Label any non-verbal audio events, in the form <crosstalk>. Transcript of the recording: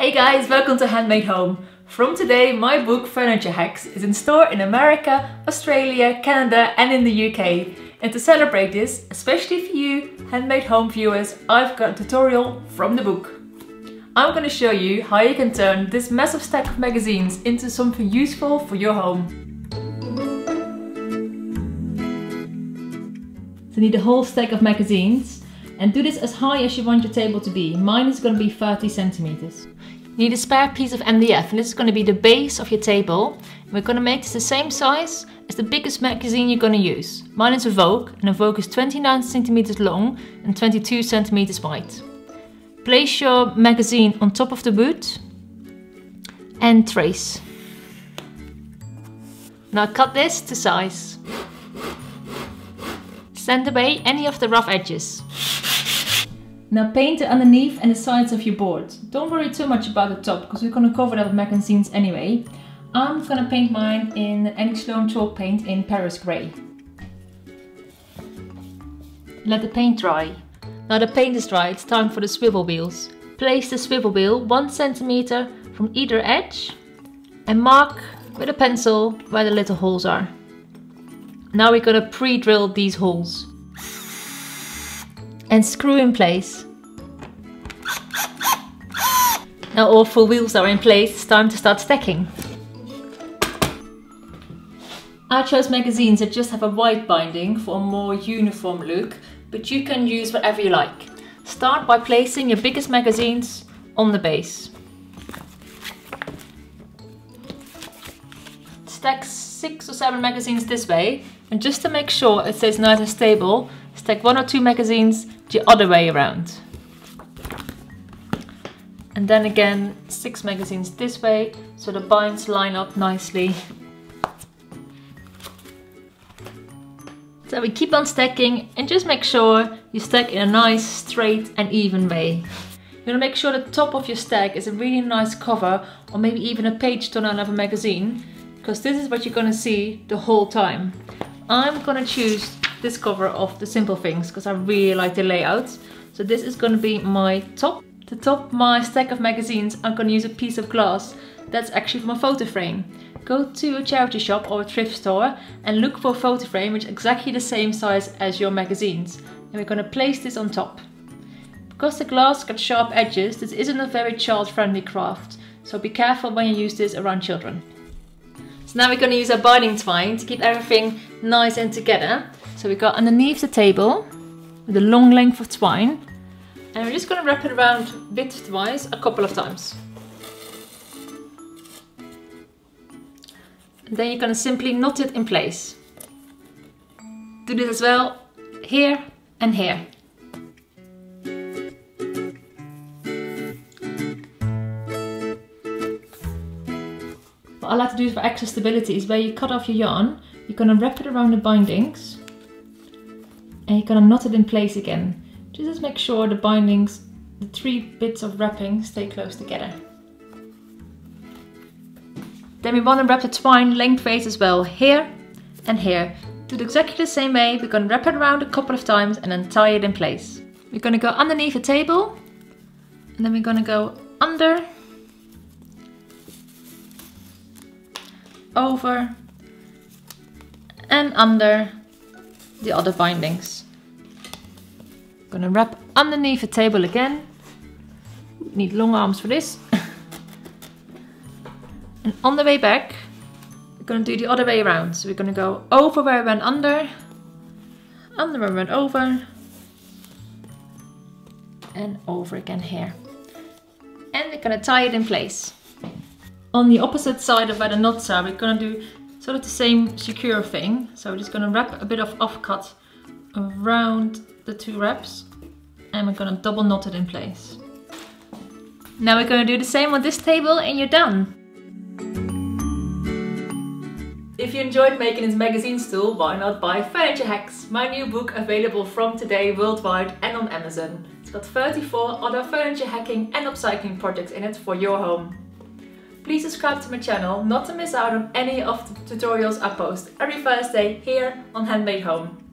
Hey guys, welcome to Handmade Home. From today, my book Furniture Hacks is in store in America, Australia, Canada and in the UK. And to celebrate this, especially for you Handmade Home viewers, I've got a tutorial from the book. I'm going to show you how you can turn this massive stack of magazines into something useful for your home. So need a whole stack of magazines and do this as high as you want your table to be. Mine is going to be 30 centimeters. You need a spare piece of MDF and this is going to be the base of your table. We're going to make this the same size as the biggest magazine you're going to use. Mine is a Vogue and a Vogue is 29 centimeters long and 22 centimeters wide. Place your magazine on top of the boot and trace. Now cut this to size. Sand away any of the rough edges. Now paint the underneath and the sides of your board. Don't worry too much about the top because we're going to cover that with magazines anyway. I'm going to paint mine in Annie Sloan chalk paint in Paris Grey. Let the paint dry. Now the paint is dry, it's time for the swivel wheels. Place the swivel wheel 1 centimeter from either edge and mark with a pencil where the little holes are. Now we're gonna pre-drill these holes and screw in place. Now all four wheels are in place, time to start stacking. I chose magazines that just have a white binding for a more uniform look but you can use whatever you like. Start by placing your biggest magazines on the base. Stack six or seven magazines this way and just to make sure it stays nice and stable, stack one or two magazines the other way around. And then again, six magazines this way so the binds line up nicely So we keep on stacking and just make sure you stack in a nice, straight and even way. You want to make sure the top of your stack is a really nice cover or maybe even a page turn of a magazine because this is what you're going to see the whole time. I'm going to choose this cover of the Simple Things because I really like the layout. So this is going to be my top. To top my stack of magazines, I'm going to use a piece of glass that's actually from a photo frame go to a charity shop or a thrift store and look for a photo frame which is exactly the same size as your magazines. And we're going to place this on top. Because the glass got sharp edges, this isn't a very child-friendly craft, so be careful when you use this around children. So now we're going to use our binding twine to keep everything nice and together. So we got underneath the table with a long length of twine and we're just going to wrap it around widthwise a couple of times. Then you're going to simply knot it in place. Do this as well here and here. What I like to do for extra stability is where you cut off your yarn, you're going to wrap it around the bindings and you're to knot it in place again. Just make sure the bindings, the three bits of wrapping stay close together. Then we want to wrap the twine lengthways as well, here and here. Do it exactly the same way, we're going to wrap it around a couple of times and then tie it in place. We're going to go underneath the table, and then we're going to go under, over, and under the other bindings. To wrap underneath the table again. Need long arms for this. <laughs> And on the way back, we're gonna do the other way around. So we're gonna go over where I went under, under where I went over, and over again here. And we're gonna tie it in place. On the opposite side of where the knots are, we're gonna do sort of the same secure thing. So we're just gonna wrap a bit of offcut around the two wraps and we're gonna double knot it in place. Now we're gonna do the same on this table and you're done. If you enjoyed making this magazine stool, why not buy Furniture Hacks, my new book available from today worldwide and on Amazon. It's got 34 other furniture hacking and upcycling projects in it for your home. Please subscribe to my channel not to miss out on any of the tutorials I post every Thursday here on Handmade Home.